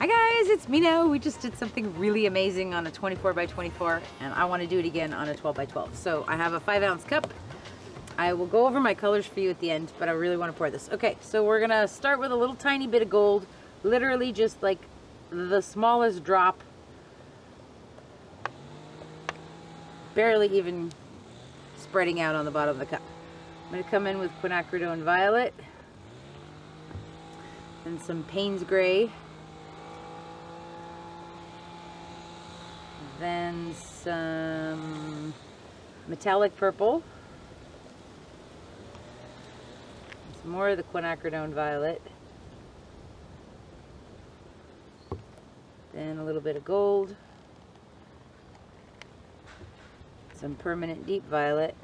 Hi guys, it's Mina. We just did something really amazing on a 24 by 24 and I want to do it again on a 12 by 12. So I have a five ounce cup. I will go over my colors for you at the end, but I really want to pour this. Okay, so we're gonna start with a little tiny bit of gold, literally just like the smallest drop. Barely even spreading out on the bottom of the cup. I'm gonna come in with quinacridone violet and some Payne's gray then some metallic purple, some more of the quinacridone violet, then a little bit of gold, some permanent deep violet,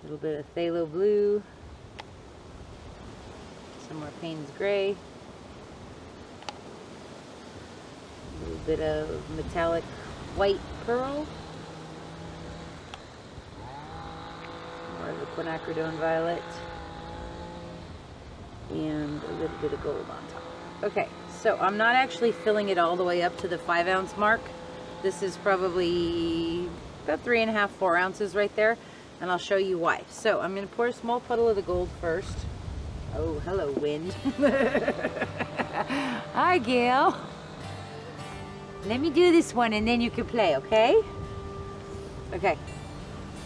a little bit of phthalo blue, some more Payne's gray, bit of metallic white pearl. More of the quinacridone violet. And a little bit of gold on top. Okay, so I'm not actually filling it all the way up to the five ounce mark. This is probably about three and a half, four ounces right there. And I'll show you why. So I'm going to pour a small puddle of the gold first. Oh, hello, wind. Hi, Gail. Let me do this one and then you can play, okay? Okay.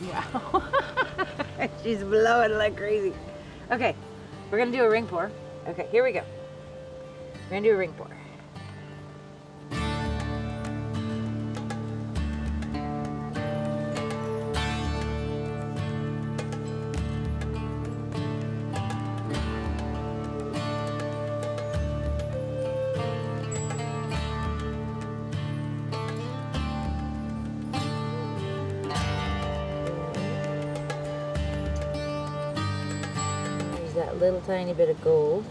Wow. She's blowing like crazy. Okay, we're gonna do a ring pour. Okay, here we go. We're gonna do a ring pour. Little tiny bit of gold.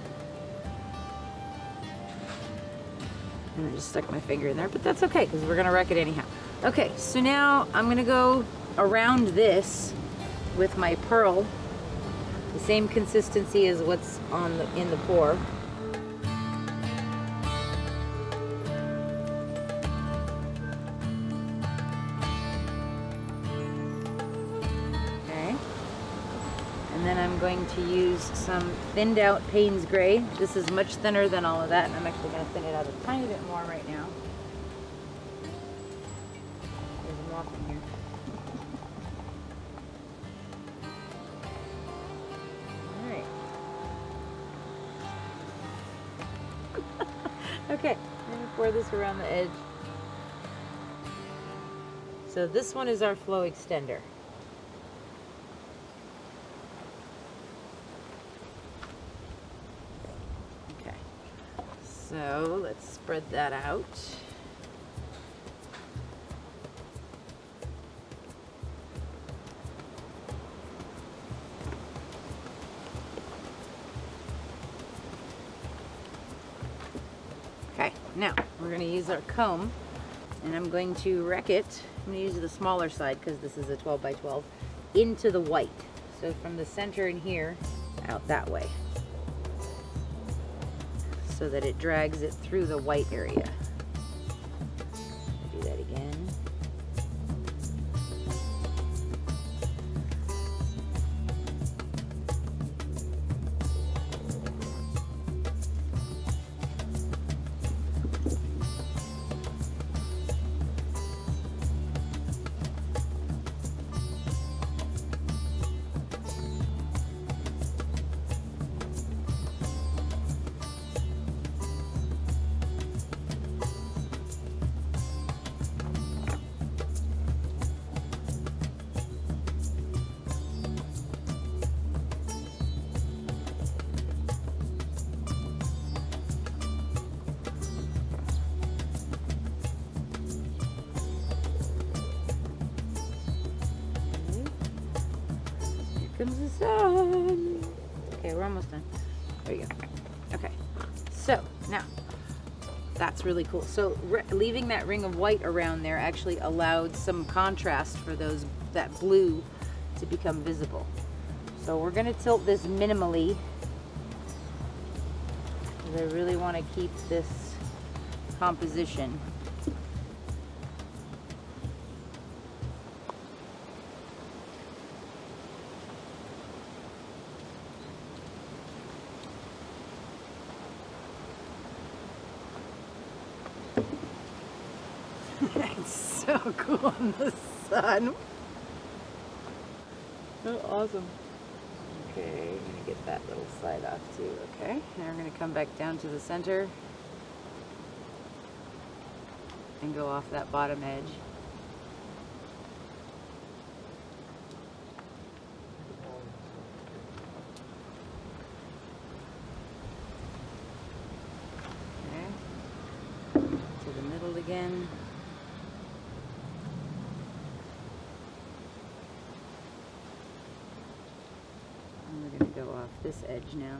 And I just stuck my finger in there, but that's okay because we're gonna wreck it anyhow. Okay, so now I'm gonna go around this with my pearl, the same consistency as what's on the, in the pour. Then I'm going to use some thinned out Payne's Gray. This is much thinner than all of that, and I'm actually going to thin it out a tiny bit more right now. There's more from here. Alright. okay, I'm going to pour this around the edge. So this one is our flow extender. So let's spread that out. Okay, now we're going to use our comb and I'm going to wreck it. I'm going to use the smaller side because this is a 12 by 12 into the white. So from the center in here out that way so that it drags it through the white area. Comes the sun. Okay, we're almost done. There you go. Okay, so now that's really cool. So leaving that ring of white around there actually allowed some contrast for those that blue to become visible. So we're gonna tilt this minimally because I really want to keep this composition. It's so cool in the sun. Oh, awesome. Okay, I'm gonna get that little slide off too, okay? Now we're gonna come back down to the center and go off that bottom edge. Okay. To the middle again. And we're going go off this edge now.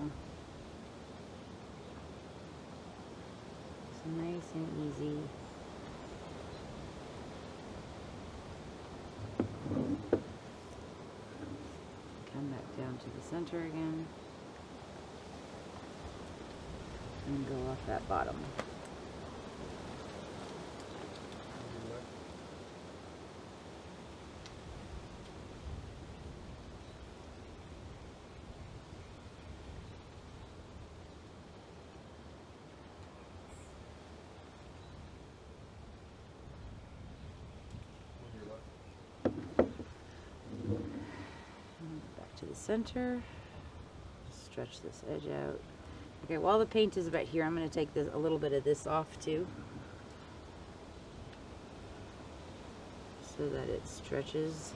It's nice and easy. Come back down to the center again. And go off that bottom. Back to the center. Stretch this edge out. Okay, while the paint is about here, I'm going to take this, a little bit of this off too. So that it stretches.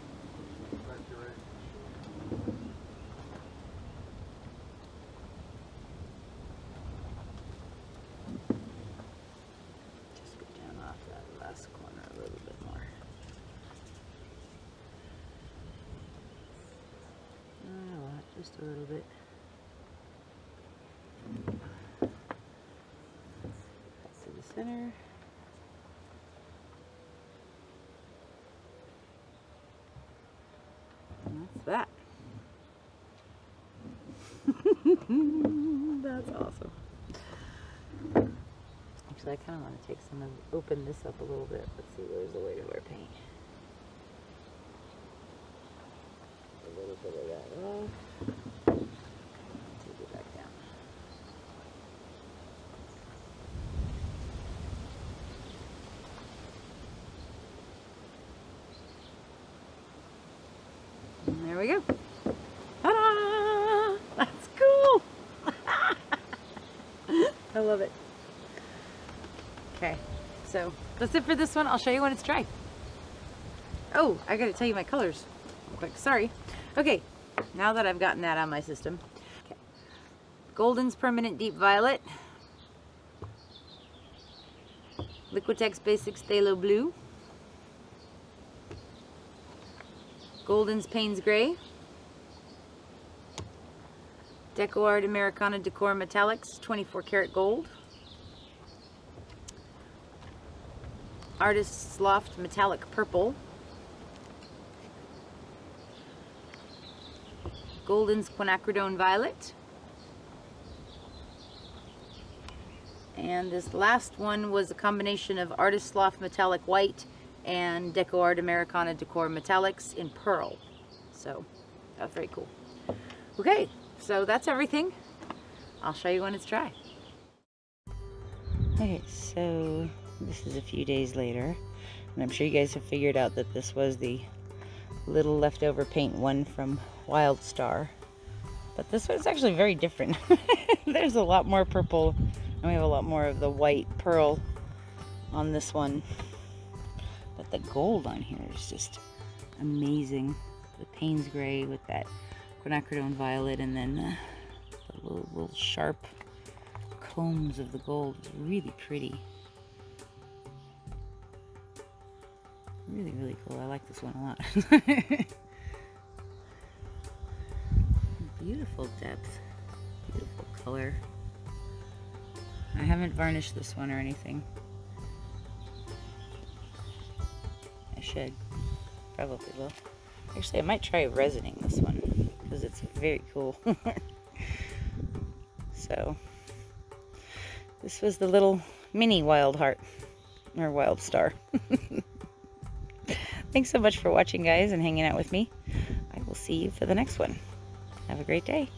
Just go down off that last corner a little bit more. Not a lot, just a little bit. To the center. And that's that. that's awesome. Actually, I kind of want to take some of, open this up a little bit. Let's see, where's the weight of our paint? A little bit of that off. Take it back down. And there we go. Ta-da! That's cool. I love it. Okay, so that's it for this one. I'll show you when it's dry. Oh, I gotta tell you my colors quick. Sorry. Okay, now that I've gotten that on my system. Okay. Golden's Permanent Deep Violet. Liquitex Basic Phthalo Blue. Golden's Payne's Gray. Deco Art Americana Decor Metallics 24 karat gold. Artist's Loft Metallic Purple. Golden's Quinacridone Violet. And this last one was a combination of Artist's Loft Metallic White and Deco Art Americana Decor Metallics in Pearl. So, that's very cool. Okay, so that's everything. I'll show you when it's dry. Okay, so this is a few days later. And I'm sure you guys have figured out that this was the little leftover paint one from Wild Star. But this one's actually very different. There's a lot more purple and we have a lot more of the white pearl on this one. But the gold on here is just amazing. The Payne's Gray with that quinacridone violet and then uh, the little, little sharp combs of the gold. It's really pretty. Really, really cool. I like this one a lot. Beautiful depth. Beautiful color. I haven't varnished this one or anything. Should. Probably will. Actually, I might try resining this one because it's very cool. so, This was the little mini wild heart, or wild star. Thanks so much for watching, guys, and hanging out with me. I will see you for the next one. Have a great day.